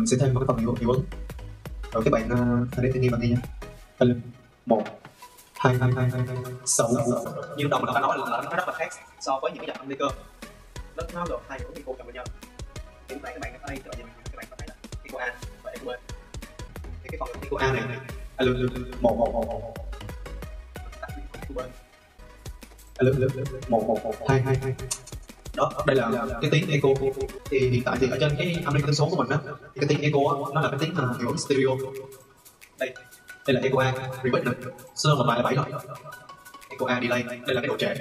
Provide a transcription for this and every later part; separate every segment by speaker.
Speaker 1: mình sẽ thêm một cái phần hiệu hiệu ứng. Rồi các bạn uh, hãy để nghe bạn nghe nha Alo. một hai hai hai hai hai sáu.
Speaker 2: Như đồng đầu ta nói là nó rất là khác so với những cái dòng âm ly cơ nó nó gồm hai của eco chồng với nhau. Hiện tại các bạn ở đây cho nhìn các bạn có thấy là cô a và cô b. Thì cái phần cô a này.
Speaker 1: À, alo, alo, một một một một
Speaker 2: tắt đi eco b.
Speaker 1: À, alo, một một một. Hai hai hai đó đây là cái tiếng echo. Thì hiện tại thì ở trên cái âm thanh tần số của mình á thì cái tiếng echo á nó là cái tiếng mà hiệu ứng stereo. Đây đây là echo a repeat này. Sơ một bài là bảy rồi echo a delay đây là cái độ trễ.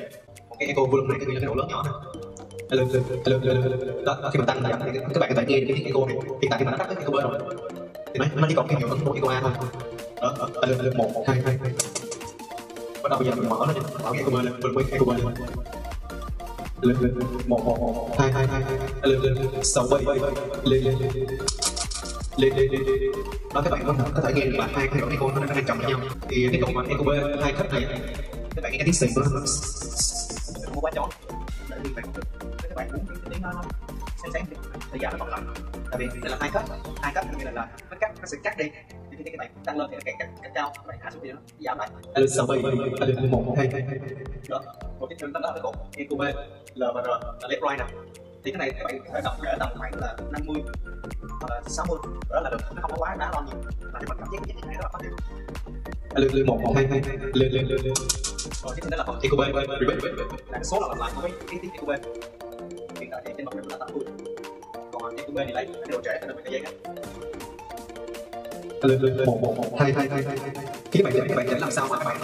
Speaker 1: Một cái echo volume này cái là cái độ lớn nhỏ này. Hello, hello, hello, hello, hello. đó, khi mà tăng giảm thì các bạn có thể nghe được cái tiếng echo này. Hiện tại thì mà nó tắt cái echo b rồi. Thì nó nó chỉ còn cái hiệu ứng của echo a thôi. Đó đó, hello, một một hai hai. Hai bắt đầu bây giờ mình mở nó đi. Mở cái echo b lên mình quay echo b lên lên lên một một một hai hai hai lên lên sáu bảy bảy lên lên lên lên lên đó các bạn có thể có thể nghe được là hai cái đoạn echo nó đang chồng với nhau thì cái độ mà echo b hai cấp này các bạn nghe cái tiếng xì của nó
Speaker 2: không quá chó để vì bạn các bạn muốn cái tiếng nó sáng sáng thì giảm nó còn lại. Tại vì đây là hai cấp hai cấp nghĩa là, là nó cắt nó sẽ cắt đi. Thì khi các bạn tăng lên thì nó càng cắt, cắt cao các bạn hạ xuống thì nó giảm lại.
Speaker 1: Lên sáu bảy lên một hai.
Speaker 2: Đó một cái trường đó là cột eco b l và r là left right nè. Thì cái này các bạn có thể đọc để tầm khoảng là 50 hoặc là 60 đó là được nó không có quá đá lo nhiều. Mà bạn cảm giác cái này rất là khó chịu.
Speaker 1: Lên lên một một hai hai. Lên lên lên lên
Speaker 2: rồi tiếp theo là phần
Speaker 1: echo b repeat
Speaker 2: là cái số là lặp lại của cái cái tiếng eco b. Hiện tại thì trên mặt nó là 80 bên thì lấy đồ trễ nó mới thời gian
Speaker 1: một một một hai hai hai hai hai khi bạn chỉnh bạn chỉnh làm sao mà các bạn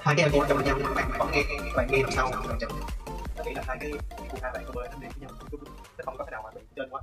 Speaker 1: hai cái iPhone trong nhau bạn vẫn nghe bạn nghe làm sao mà các
Speaker 2: bạn chỉnh là hai cái hai bạn có bơi nó đi
Speaker 1: với nhau chứ không có cái nào mà bị trên quá